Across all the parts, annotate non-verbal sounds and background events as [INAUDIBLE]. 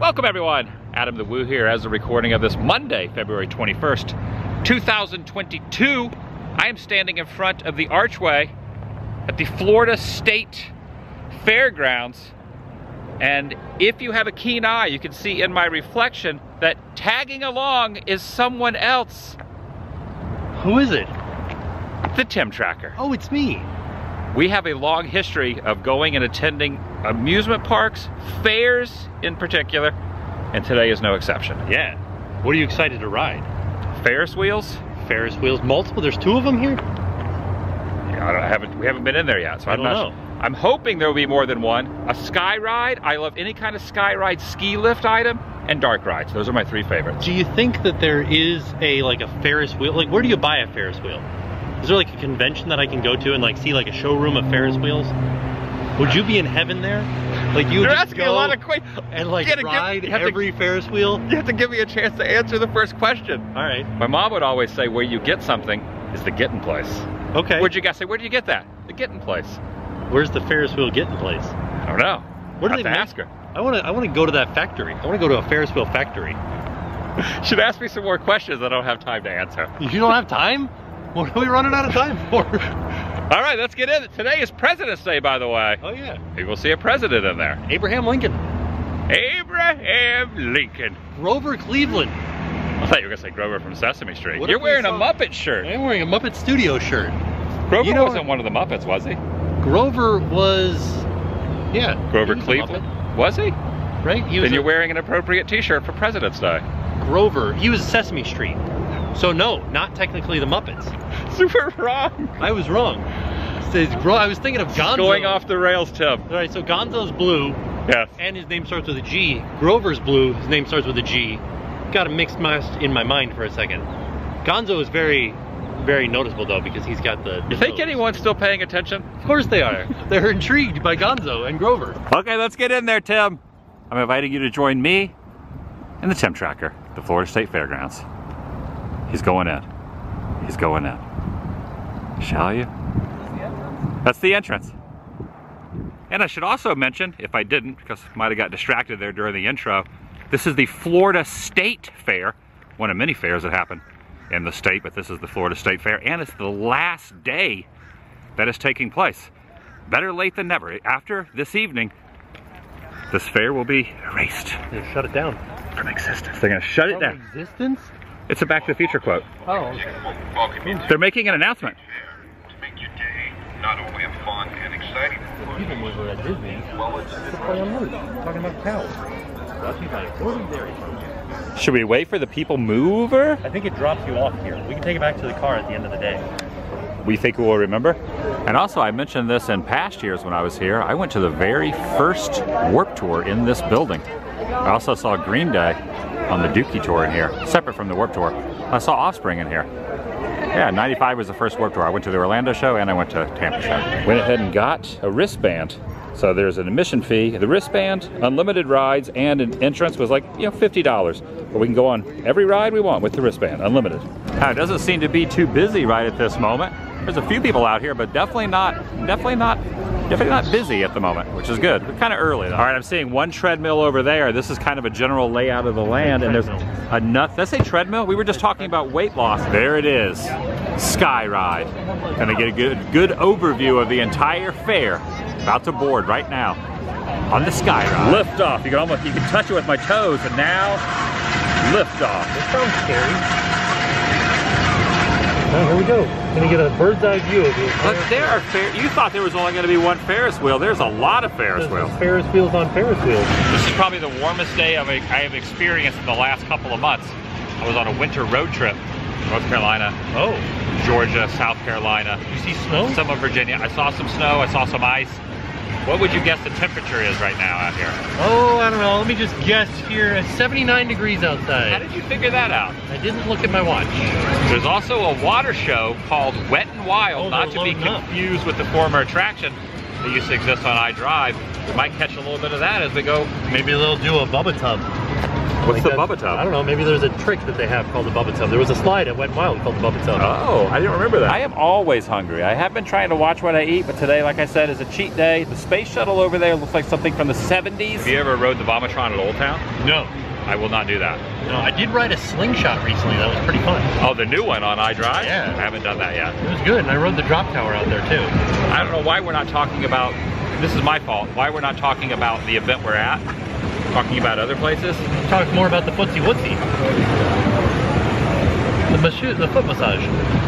Welcome everyone. Adam the Woo here as a recording of this Monday, February 21st, 2022. I am standing in front of the archway at the Florida State Fairgrounds. And if you have a keen eye, you can see in my reflection that tagging along is someone else. Who is it? The Tim Tracker. Oh, it's me. We have a long history of going and attending amusement parks, fairs in particular, and today is no exception. Yeah. What are you excited to ride? Ferris wheels? Ferris wheels, multiple. There's two of them here. Yeah, I, don't, I haven't. We haven't been in there yet, so I I'm don't not. know. I'm hoping there will be more than one. A sky ride. I love any kind of sky ride, ski lift item, and dark rides. Those are my three favorites. Do you think that there is a like a Ferris wheel? Like, where do you buy a Ferris wheel? Is there like a convention that I can go to and like see like a showroom of Ferris wheels? Would you be in heaven there? Like you You're just asking go a lot of questions. and like You gotta give- ride you have to- every Ferris wheel? You have to give me a chance to answer the first question. All right. My mom would always say, "Where you get something is the getting place." Okay. Where'd you guys say? Where do you get that? The getting place. Where's the Ferris wheel getting place? I don't know. Where do Have they to make- ask her? I want to. I want to go to that factory. I want to go to a Ferris wheel factory. [LAUGHS] Should ask me some more questions I don't have time to answer. You don't have time? What are we running out of time for? All right, let's get in. it. Today is President's Day, by the way. Oh yeah. Maybe we'll see a president in there. Abraham Lincoln. Abraham Lincoln. Grover Cleveland. I thought you were gonna say Grover from Sesame Street. What You're if we wearing a Muppet shirt. I'm wearing a Muppet Studio shirt. Grover You know- wasn't one of the Muppets, was he? Grover was, yeah. Grover was Cleveland? Was he? right? He was Then you're a- wearing an appropriate T-shirt for President's Day. Grover. He was Sesame Street. So no, not technically the Muppets. [LAUGHS] Super wrong. I was wrong. I was thinking of Gonzo. Going off the rails, Tim. All right, so Gonzo's blue, Yes. and his name starts with a G. Grover's blue, his name starts with a G. Got a mixed mash in my mind for a second. Gonzo is very, very noticeable though because he's got the. You think nose. anyone's still paying attention? Of course they are. They're intrigued by Gonzo and Grover. Okay, let's get in there, Tim. I'm inviting you to join me and the Tim Tracker, the Florida State Fairgrounds. He's going in. He's going in. Shall you? That's the entrance. And I should also mention, if I didn't, because I might have got distracted there during the intro, this is the Florida State Fair, one of many fairs that happen in the state, but this is the Florida State Fair, and it's the last day that is taking place. Better late than never. After this evening, this fair will be erased They shut it down. from existence. They're gonna shut it down. Existence? It's a Back to the Future quote. Oh. Welcome They're making an announcement. to make your day not only a fun and exciting, People mover at Disney. well, it's Play on Loop. Talking about cows. Brought to you by Gordon Dairy Farm. Should we wait for the people mover? I think it drops you off here. We can take it back to the car at the end of the day. We think we'll remember. And also, I mentioned this in past years when I was here. I went to the very first Warped Tour in this building. I also saw Green Day on the Dookie Tour in here, separate from the Warped Tour. I saw Offspring in here. Yeah, 95 was the first Warped Tour. I went to the Orlando show and I went to Tampa show. Went ahead and got a wristband. So there's an admission fee, the wristband, unlimited rides, and an entrance was like, you know, $50. But we can go on every ride we want with the wristband, unlimited. Now, it doesn't seem to be too busy right at this moment. There's a few people out here, but definitely not, definitely not, definitely not busy at the moment, which is good. We're kind of early. Though. All right, I'm seeing one treadmill over there. This is kind of a general layout of the land, and there's enough. That's a treadmill. We were just talking about weight loss. There it is, Sky Ride. Gonna get a good, good overview of the entire fair. About to board right now on the Sky Ride. Lift off. You can almost, you can touch it with my toes, and now lift off. This sounds scary. Oh, here we go. Gonna get a bird's eye view of it. But there are fair. You thought there was only going to be one Ferris wheel. There's a lot of Ferris wheels. Ferris wheels on Ferris wheels. This is probably the warmest day I've, I have experienced in the last couple of months. I was on a winter road trip, North Carolina, Oh, Georgia, South Carolina, you see snow? some of Virginia. I saw some snow. I saw some ice. What would you guess the temperature is right now out here? Oh, I don't know. Let me just guess here. It's 79 degrees outside. How did you figure that out? I didn't look at my watch. There's also a water show called Wet and Wild, Oh, not to be loading up. confused with the former attraction that used to exist on I-Drive. We might catch a little bit of that as we go Maybe they'll do a Bubba tub. What's the that- Bubba Tub? I don't know. Maybe there's a trick that they have called the Bubba Tub. There was a slide at Wet n Wild called the Bubba Tub. Oh, I didn't remember that. I am always hungry. I have been trying to watch what I eat, but today, like I said, is a cheat day. The space shuttle over there looks like something from the 70s. Have you ever rode the Vomatron at Old Town? no, I will not do that. no. I did ride a slingshot recently. That was pretty fun. Oh, the new one on I-Drive? Yeah. I haven't done that yet. It was good, and I rode the drop tower out there too. I don't know why we're not talking about, this is my fault, why we're not talking about the event we're at, talking about other places. Talk more about the footsie wootsie. The the foot massage,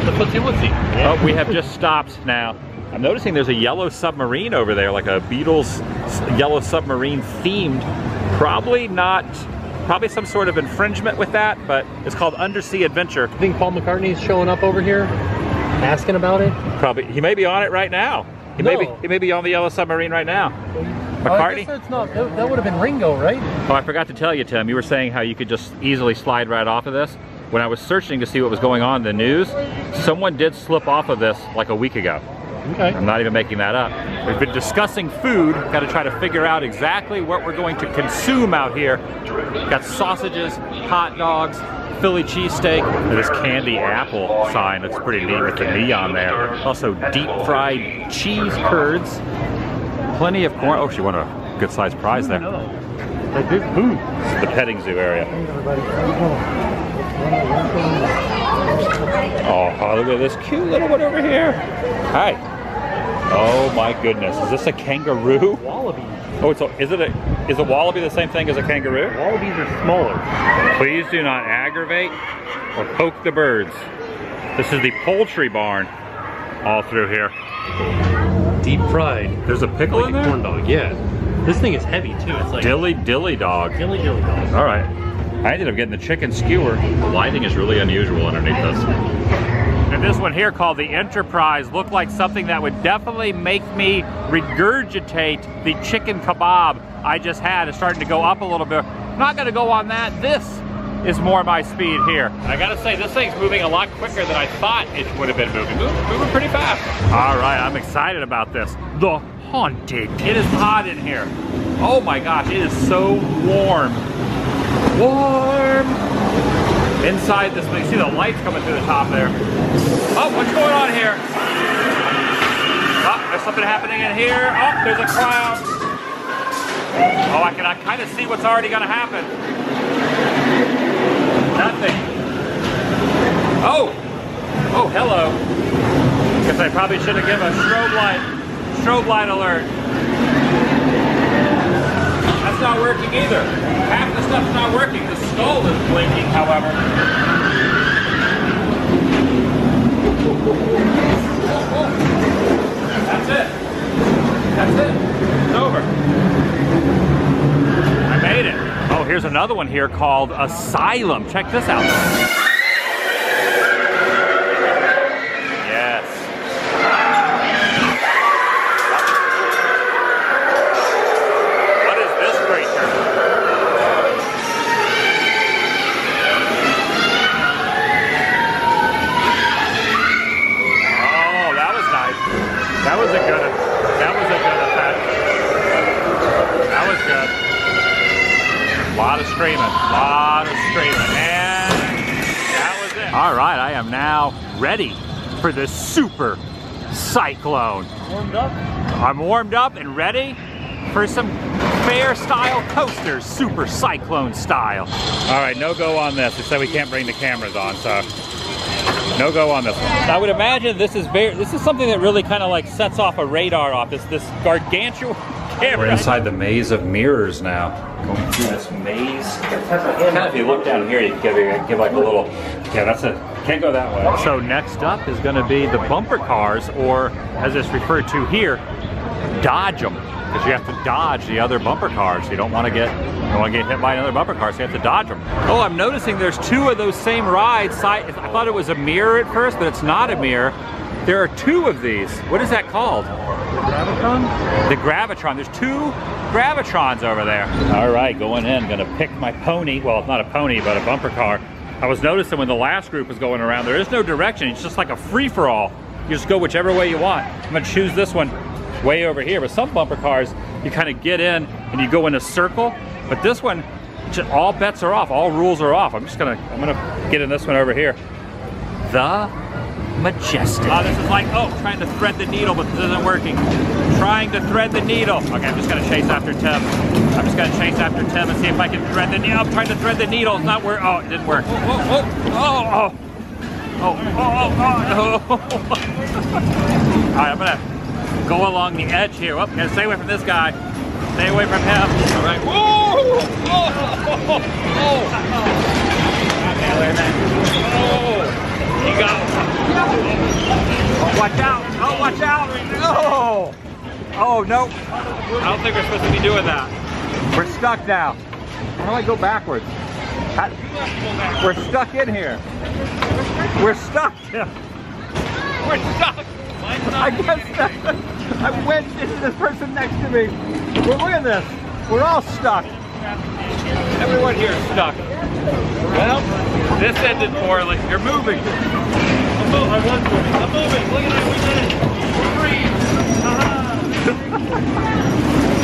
the footsie wootsie. Oh, we have just stopped now. I'm noticing there's a yellow submarine over there, like a Beatles yellow submarine themed. Probably not, probably some sort of infringement with that, but it's called Undersea Adventure. I think Paul McCartney's showing up over here, asking about it. Probably, he may be on it right now. He may be, No. he may be on the yellow submarine right now. Oh, I McCartney? guess that's not. That, that would have been Ringo, right? Oh, I forgot to tell you, Tim. You were saying how you could just easily slide right off of this. When I was searching to see what was going on in the news, someone did slip off of this like a week ago. Okay. I'm not even making that up. We've been discussing food, got to try to figure out exactly what we're going to consume out here. Got sausages, hot dogs, Philly cheesesteak, this candy apple sign that's pretty neat with the neon there. Also deep fried cheese curds, plenty of corn. Oh, she won a good sized prize there. Like big food. The petting zoo area. Oh, look at this cute little one over here. Hi. Oh my goodness, is this a kangaroo? Wallabies. Oh, it's a, is it a, is a wallaby the same thing as a kangaroo? Wallabies are smaller. Please do not aggravate or poke the birds. This is the poultry barn all through here. Deep fried. There's a pickle Like in a there? corn dog. Yeah. This thing is heavy too. It's like Dilly dilly dog. dilly dilly dog. All right. I ended up getting the chicken skewer. The lighting is really unusual underneath this. And this one here called the Enterprise looked like something that would definitely make me regurgitate the chicken kebab I just had. It's starting to go up a little bit. I'm not gonna go on that. This is more my speed here. I gotta say, this thing's moving a lot quicker than I thought it would have been moving. Moving, moving pretty fast. All right, I'm excited about this. The Haunted. It is hot in here. Oh my gosh, it is so warm warm. Inside this thing, see the lights coming through the top there. Oh, what's going on here? Oh, there's something happening in here. Oh, there's a cloud. Oh, I can I kind of see what's already gonna happen. Nothing. Oh, oh, hello. Guess I probably should have given a strobe light, strobe light alert. That's not working either. Half the stuff's not working. The skull is blinking, however. That's it. That's it. It's over. I made it. Here's another one here called Asylum. Check this out. All right, I am now ready for the super cyclone. Warmed up. I'm warmed up and ready for some fair style coasters, super cyclone style. All right, no go on this. They said we can't bring the cameras on, so no go on this. I would imagine this is very, this is something that really kind of like sets off a radar off this, this gargantuan camera. We're inside the maze of mirrors now. Going through this maze. Kind of if you look down here, you give, give like a little, yeah, that's it. Can't go that way. So next up is going to be the bumper cars, or as it's referred to here, Dodgem. Because you have to dodge the other bumper cars. You don't want to get, you don't want to get hit by another bumper car, so you have to dodge them. Oh, I'm noticing there's two of those same rides. I thought it was a mirror at first, but it's not a mirror. There are two of these. What is that called? Gravitron? The Gravitron. There's two Gravitrons over there. All right, going in. Gonna pick my pony. Well, it's not a pony, but a bumper car. I was noticing when the last group was going around, there is no direction. It's just like a free-for-all. You just go whichever way you want. I'm gonna choose this one way over here. But some bumper cars, you kind of get in and you go in a circle. But this one, all bets are off. All rules are off. I'm just gonna I'm gonna get in this one over here. The Majestic. Oh, this is like oh, trying to thread the needle, but this isn't working. Trying to thread the needle. Okay, I'm just gonna chase after Tim. I'm just gonna chase after Tim and see if I can thread the needle. I'm trying to thread the needle. It's not work. Oh, it didn't work. Oh, oh, oh, oh. Oh, oh, oh, oh, no. Oh. [LAUGHS] All right, I'm gonna go along the edge here. Oh, gotta stay away from this guy. Stay away from him. All right. Whoa! Oh, oh, oh, oh. Okay, wait a minute. Oh, you got. Oh, watch out! Oh, watch out! No! Oh, oh no! I don't think we're supposed to be doing that. We're stuck now. How do I go backwards? How- We're stuck in here. We're stuck. [LAUGHS] We're stuck. I guess that, I went into this person next to me. Well, look at this. We're all stuck. Everyone here is stuck. Well, this ended poorly. You're moving.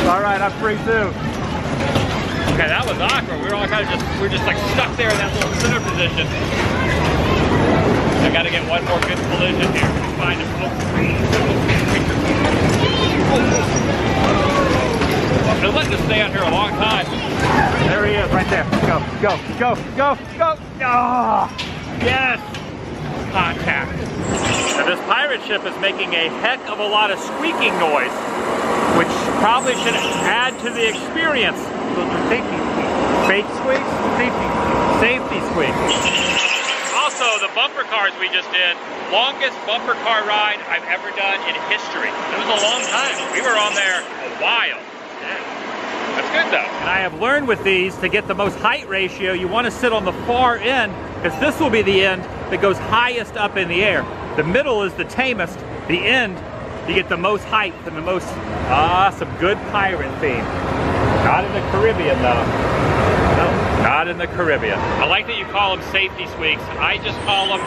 All right, I'm free too. Okay, that was awkward. We were all kind of just, we were just like stuck there in that little center position. I got to get one more good collision here. Find him. Oh, They're letting us stay out here a long time. There he is, right there. Go, go, go, go, go. Oh, yes. Contact. Now this pirate ship is making a heck of a lot of squeaking noise, which probably should add to the experience. Safety. Fake squeaks? Safety Safety squeaks. Also, the bumper cars we just did, longest bumper car ride I've ever done in history. It was a long time. We were on there a while. That's good though. And I have learned with these to get the most height ratio, you want to sit on the far end because this will be the end that goes highest up in the air. The middle is the tamest. The end, you get the most height and the most, ah, some good pirate theme. Not in the Caribbean though. No, not in the Caribbean. I like that you call them safety squeaks. I just call them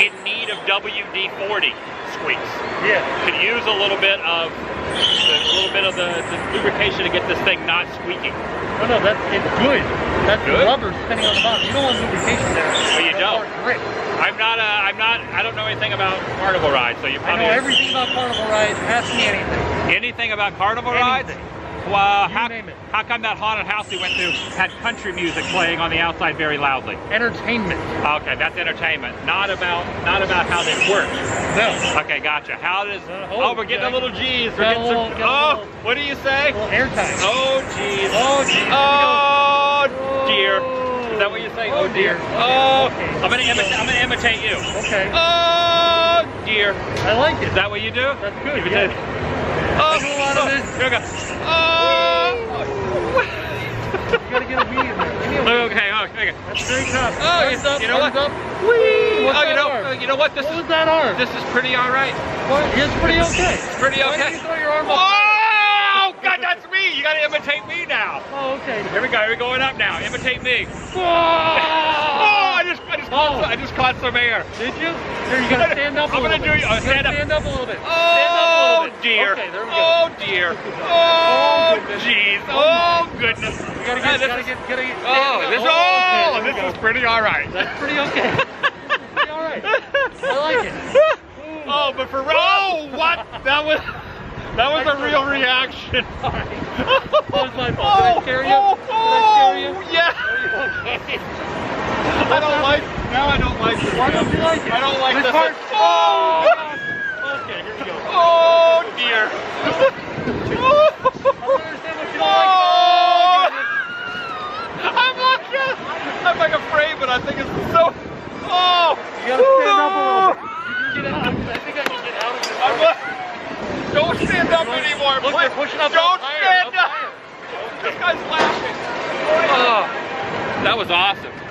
in need of WD-40 squeaks. Yeah. Could use a little bit of a little bit of the, the lubrication to get this thing not squeaking. Oh no, that's it's good. That's Good? the rubber spinning on the bottom. You don't want lubrication there. Oh, you don't? Grip. I'm not a, I'm not, I don't know anything about carnival rides, so you probably. I know everything about carnival rides. Ask me anything. anything about carnival Anything. rides? Well, You how, how come that haunted house we went to had country music playing on the outside very loudly? Entertainment. Okay, that's entertainment. Not about, not about how they work. No. Okay, gotcha. How does? Uh, Oh, oh, we're getting a little G's. We're getting some. Oh, little- what do you say? Airtime. Oh, geez. Oh, geez. Oh, dear. Is that what you say? Oh, Oh, dear. dear. Oh, Okay. I'm gonna imitate. I'm gonna imitate you. Okay. Oh, dear. I like it. Is that what you do? That's good, yeah. Oh, I do a oh. Here we go. Oh. You gotta get a beat in there. Give me a beat. Okay, okay. That's very tough. Oh, Arms up, you know what? up. Whee! What's Oh, you know, arm? you know what? This What is was that arm? this is pretty all right. What? It's pretty okay. It's pretty Why okay. did you throw your arm up? Oh, God, that's me. You gotta imitate me now. Oh, okay. Here we go. We're going up now. Imitate me. Oh! Oh, I just, I just, caught, Oh. I just caught some air. Did you? Here, you gotta stand up a I'm gonna bit. do- uh, You stand up. stand up a little bit. Oh, stand up bit. Dear. Okay, we. Oh, dear. Oh, Oh, jeez. Oh, oh goodness. You gotta get, this gotta is- get, gotta get. Oh, this, okay, oh, there this is pretty all right. That's pretty okay. [LAUGHS] pretty all right. I like it. [LAUGHS] Oh, but for oh, what? That was that was a real reaction. [LAUGHS] Sorry. That was my fault. Oh, Did I scare you? oh, Did I scare you? oh, yeah. Okay. I don't like. Now I don't like it. Why don't you like it? I don't like this this. part. Oh, Okay, here we go. Oh dear. I don't understand what you don't Oh. I'm like, I'm like afraid, but I think it's so. Oh. You gotta stand up a little bit. You can get out. I think I can get out of this. I'm like, don't stand up anymore. Look, please. they're pushing up. Don't higher, stand up. up. This guy's laughing. Oh, that was awesome.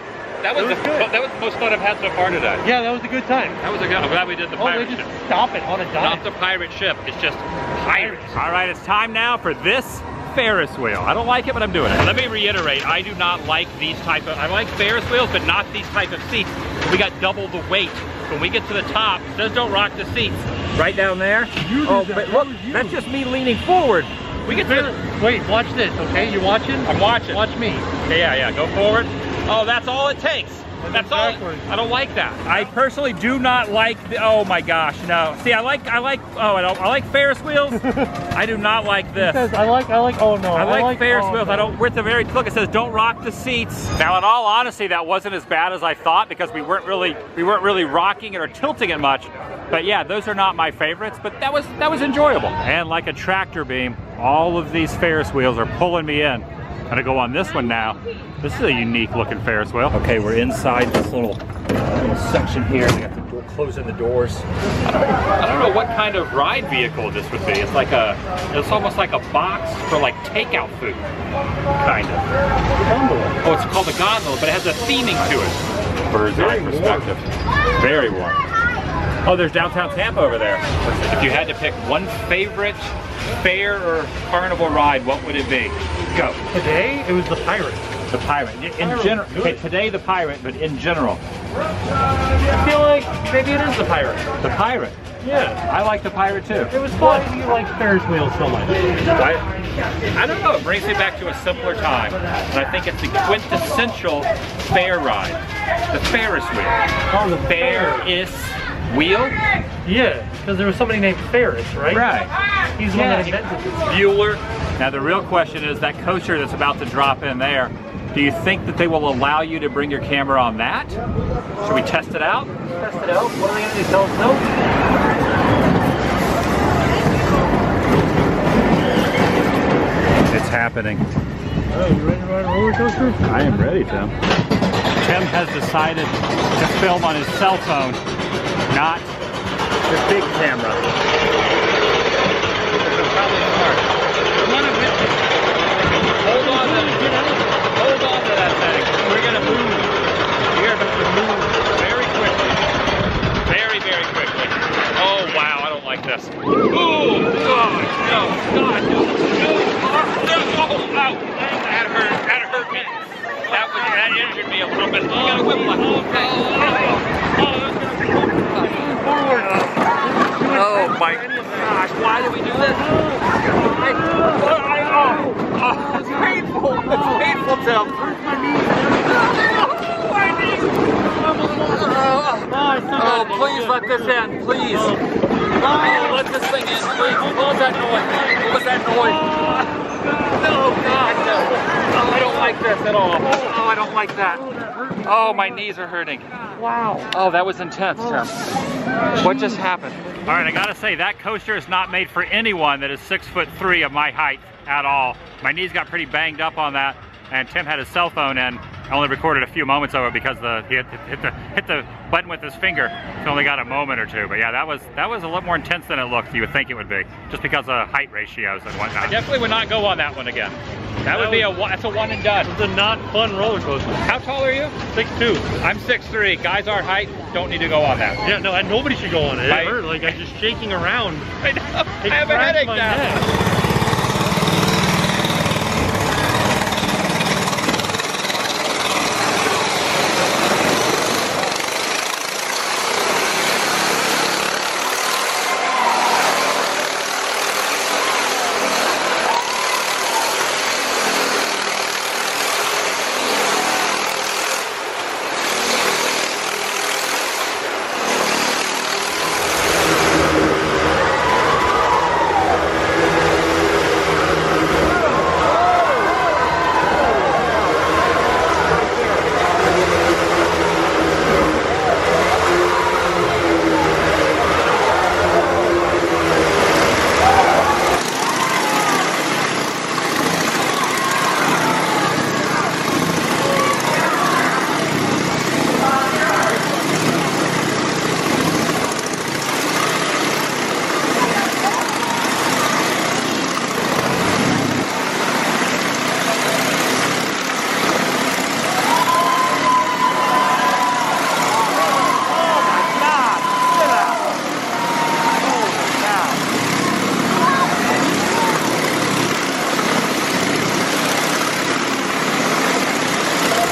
That was, was the, good. that was the most fun I've had so far today. Yeah, that was a good time. That was a good. I'm glad we did the Oh, they pirate just ship. stop it on a dime. Not the pirate ship. It's just pirates. All right, it's time now for this Ferris wheel. I don't like it, but I'm doing it. Let me reiterate, I do not like these type of, I like Ferris wheels, but not these type of seats. We got double the weight. When we get to the top, it says don't rock the seats. Right down there. You oh, that. but That look, was you. that's just me leaning forward. We get to the, Wait, watch this, okay? You watching? I'm watching. Watch me. Okay, yeah, yeah, go forward. Oh, that's all it takes. That's all. I don't like that. I personally do not like the, oh my gosh, no. See, I like, I like, oh, I, don't, I like Ferris wheels. [LAUGHS] I do not like this. Because I like, I like, oh no. I like, Ferris oh, wheels. no. I don't. We're at the very look. It says don't rock the seats. Now, in all honesty, that wasn't as bad as I thought because we weren't really we weren't really rocking it or tilting it much. But yeah, those are not my favorites. But that was that was enjoyable. And like a tractor beam, all of these Ferris wheels are pulling me in. I'm gonna go on this one now. This is a unique looking Ferris wheel. Okay, we're inside this little little section here. We got the door, closing the doors. I don't, I don't know what kind of ride vehicle this would be. It's like a, it's almost like a box for like takeout food, kind of. Oh, it's called a gondola, but it has a theming to it. Bird's eye perspective. Very warm. Oh, there's downtown Tampa over there. If you had to pick one favorite fair or carnival ride, what would it be? Go. Today, it was the pirate. The pirate. In general, okay, today the pirate, but in general, I feel like maybe it is the pirate. the pirate. Yeah. I like the pirate too. It was fun. Why do you like Ferris wheels so much? I, I don't know. It brings me back to a simpler time, and I think it's the quintessential fair ride, the Ferris wheel. Oh, the Ferris wheel. Yeah, because there was somebody named Ferris, right? Right. He's the one that invented this. Bueller. Now the real question is that coaster that's about to drop in there. Do you think that they will allow you to bring your camera on that? Should we test it out? Test it out. What are they going to do? Tell us no? It's happening. Oh, you ready to ride a roller coaster? I am ready, Tim. Tim has decided to film on his cell phone, not the big camera. Hold on to to that thing. We're gonna move. We are going to move very quickly. Very, very quickly. Oh wow, I don't like this. Ooh, God, no, God, no, no, oh, that hurt, that hurt me. That injured me a little bit. You got a whiplash. Oh Oh, my gosh, why did we do this? I, I, oh, oh, it's painful. It's painful, Tim. Oh, please let this in, please. Oh, let this thing in, please. What was that noise? What was that noise? No, God, no. Oh, I don't like this at all. Oh, I don't like that. Oh, my knees are hurting. Wow. Oh, that was intense, Tim. What just happened? All right, I gotta say, that coaster is not made for anyone that is six foot three of my height at all. My knees got pretty banged up on that, and Tim had his cell phone and only recorded a few moments of it because the he hit, hit the hit the button with his finger. He only got a moment or two, but yeah, that was that was a lot more intense than it looked. You would think it would be, just because of height ratios and whatnot. I definitely would not go on that one again. That would be a one- that's a one and done. It's a not fun roller coaster. How tall are you? Six two. I'm six three. Guys our height don't need to go on that. Yeah, no, and nobody should go on it. It hurt. Like I'm just shaking around. [LAUGHS] I know. It I have a headache now. neck.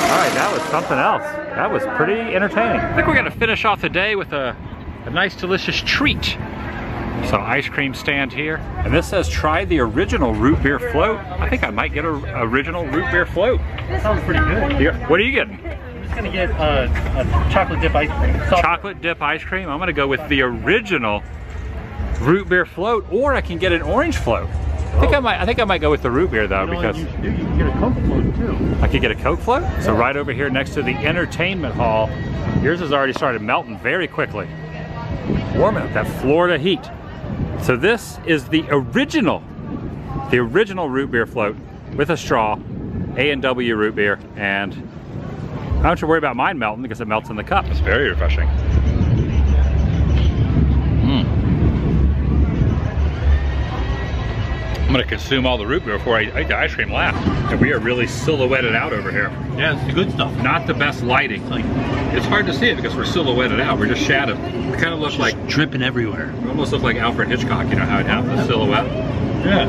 All right, that was something else. That was pretty entertaining. I think we're gonna finish off the day with a, a nice delicious treat. So ice cream stand here. And this says try the original root beer float. I think I might get a original root beer float. That sounds pretty good. Here, what are you getting? I'm just gonna get uh, a chocolate dip ice cream. Soft- Chocolate dip ice cream. I'm gonna go with the original root beer float, or I can get an orange float. I think I might. I think I might go with the root beer though You know because you? You can get a Coke float too. I could get a Coke float. So right over here next to the entertainment hall, yours has already started melting very quickly. Warming up that Florida heat. So this is the original, the original root beer float with a straw, A&W root beer, and I don't have to worry about mine melting because it melts in the cup. It's very refreshing. Gonna consume all the root beer before I eat the ice cream last. And we are really silhouetted out over here. Yeah, it's the good stuff. Not the best lighting. Like It's hard to see it because we're silhouetted out. We're just shadowed. We kind of look like, dripping everywhere. we almost look like Alfred Hitchcock. You know how I'd have the silhouette? Yeah.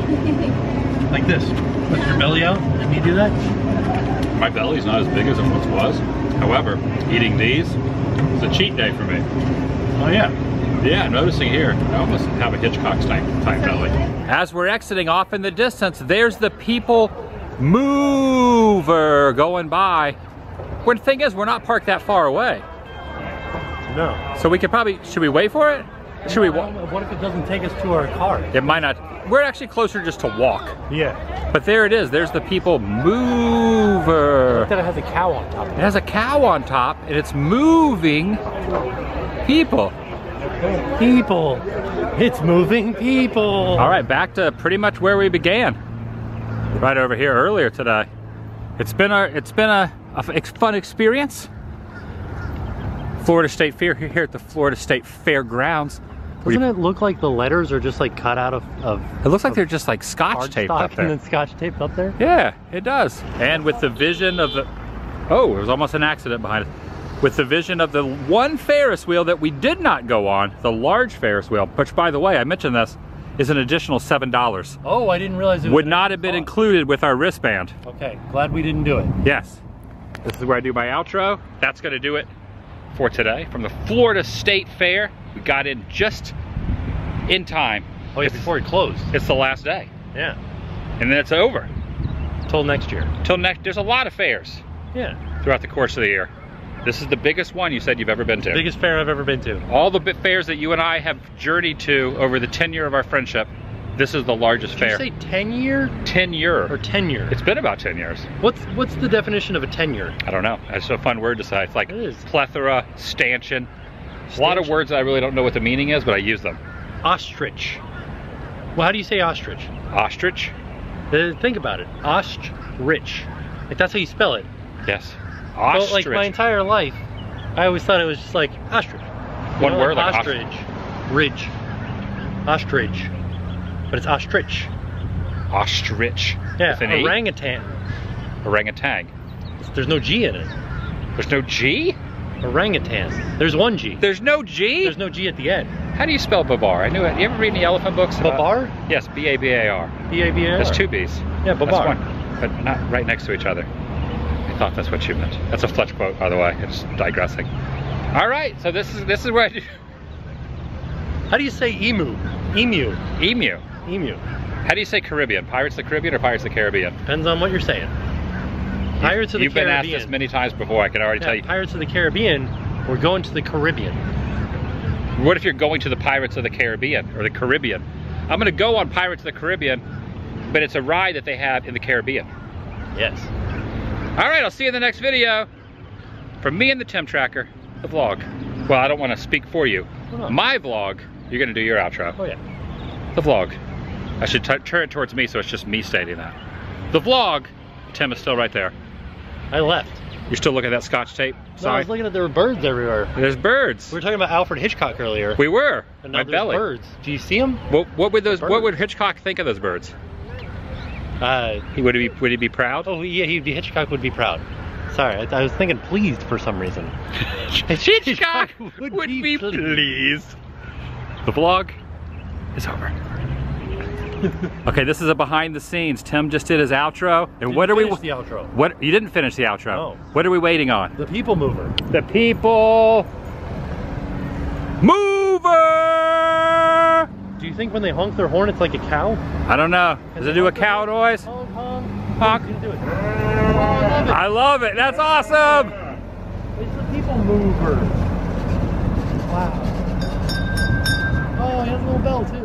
like this. Put your belly out and you do that. My belly's not as big as it once was. However, eating these is a cheat day for me. Oh yeah. Yeah, noticing here, I almost have a Hitchcock type, type [LAUGHS] belly. As we're exiting off in the distance, there's the people mover going by. Well, the thing is, we're not parked that far away. No. So we could probably, should we wait for it? Should we walk? What if it doesn't take us to our car? It might not. We're actually closer just to walk. Yeah. But there it is. There's the people mover. Look That it has a cow on top. It has a cow on top and it's moving people. People. It's moving people. All right, back to pretty much where we began. Right over here earlier today. It's been a it's been a fun experience. Florida State Fair here at the Florida State Fairgrounds. Doesn't it look like the letters are just like cut out of, of It looks like they're just like scotch taped cardstock up and then scotch taped up there? Yeah, it does. And with the vision of the oh, it was almost an accident behind it. With the vision of the one Ferris wheel that we did not go on, the large Ferris wheel, which by the way, I mentioned this, is an additional seven dollars. Oh, I didn't realize it was Would not have been cost. included with our wristband. Okay, glad we didn't do it. Yes. This is where I do my outro. That's gonna do it for today from the Florida State Fair. We got in just in time. Oh yeah, before it closed. It's the last day. Yeah. And then it's over. Till next year. Till next there's a lot of fairs Yeah. throughout the course of the year. This is the biggest one you said you've ever been to. Biggest fair I've ever been to. All the fairs that you and I have journeyed to over the tenure of our friendship, this is the largest Did fair. you say tenure tenure. or tenure? It's been about 10 years. What's what's the definition of a tenure? I don't know. It's a fun word to say. It's like It plethora, stanchion. A lot of words that I really don't know what the meaning is, but I use them. Ostrich. Well, how do you say ostrich? Ostrich? Uh, think about it. Ostrich. Like that's how you spell it. Yes. But Ostrich. like my entire life, I always thought it was just like ostrich. You One know, word, like ostrich. Ridge. Ostrich. But it's ostrich. Ostrich. Yeah, With an E? orangutan. Orangutan. There's no G in it. There's no G? Orangutan. There's one G. There's no G? There's no G at the end. How do you spell babar? I knew it. You ever read any elephant books? about- Babar? Yes, B-A-B-A-R. B-A-B-A-R. There's two B's. Yeah, That's babar. one, but not right next to each other. I thought that's what you meant. That's a Fletch quote, by the way. I'm just digressing. All right, so this is this is where I do [LAUGHS] How do you say emu? Emu. emu. Emu. How do you say Caribbean? Pirates of the Caribbean or Pirates of the Caribbean? Depends on what you're saying. Pirates of the Caribbean. You've been asked this many times before. I can already Yeah, tell you. Pirates of the Caribbean. We're going to the Caribbean. What if you're going to the Pirates of the Caribbean or the Caribbean? I'm going to go on Pirates of the Caribbean, but it's a ride that they have in the Caribbean. Yes. All right, I'll see you in the next video. From me and the Tim Tracker, the vlog. Well, I don't want to speak for you. My vlog, you're going to do your outro. Oh yeah. The vlog. I should turn it towards me so it's just me stating that. The vlog, Tim is still right there. I left. You're still looking at that scotch tape? No, I was looking at there were birds everywhere. There's birds. We were talking about Alfred Hitchcock earlier. We were. and now My belly. birds. Do you see them? What, what would those? What would Hitchcock think of those birds? Uh, He would he be would he be proud? oh yeah, he'd be Hitchcock would be proud. Sorry, I, I was thinking pleased for some reason. [LAUGHS] Hitchcock would, would be, be pleased. pleased. The vlog is over. okay, this is a behind the scenes. Tim just did his outro, and what are we? Finish the outro? What you didn't finish the outro? No. What are we waiting on? The people mover. The people mover. Do think when they honk their horn, it's like a cow? I don't know. Does it do a cow noise? Honk, honk. Honk. Do it. Oh, I love it. I love it. That's awesome. It's the people mover. Wow. Oh, he has a little bell too.